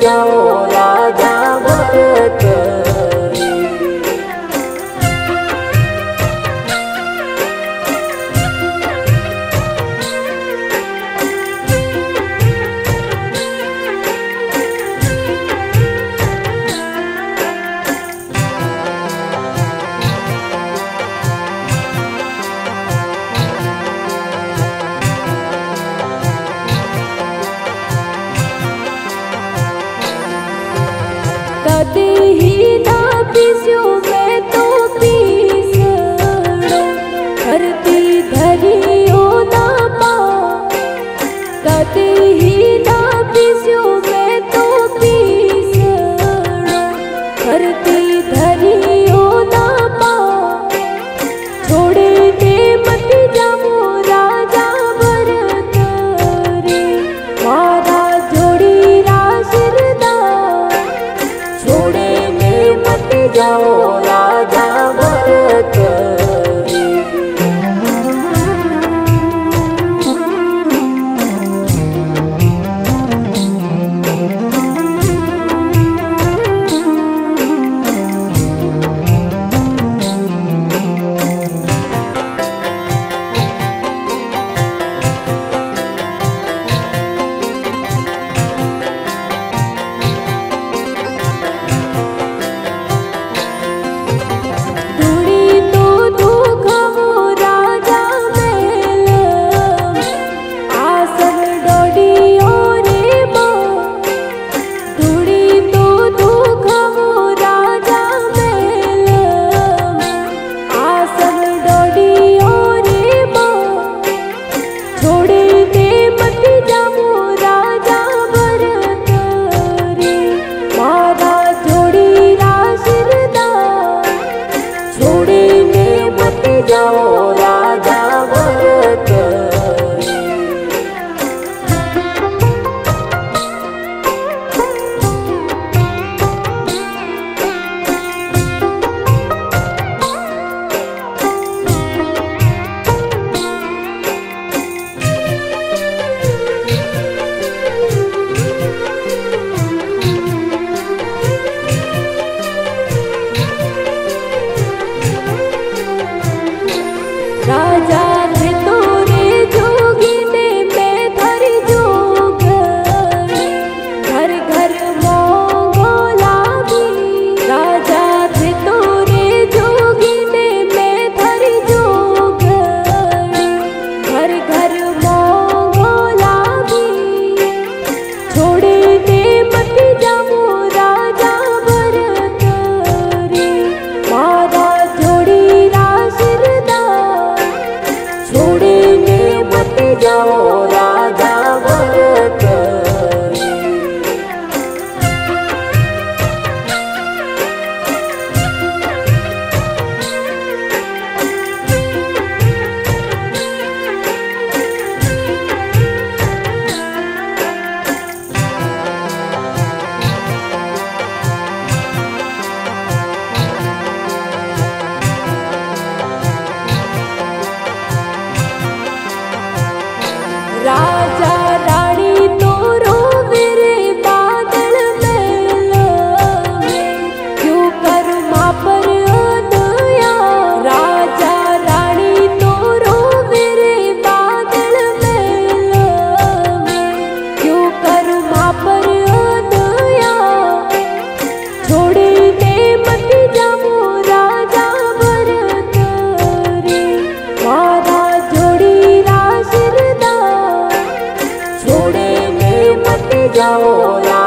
叫我 करते 大家 châu là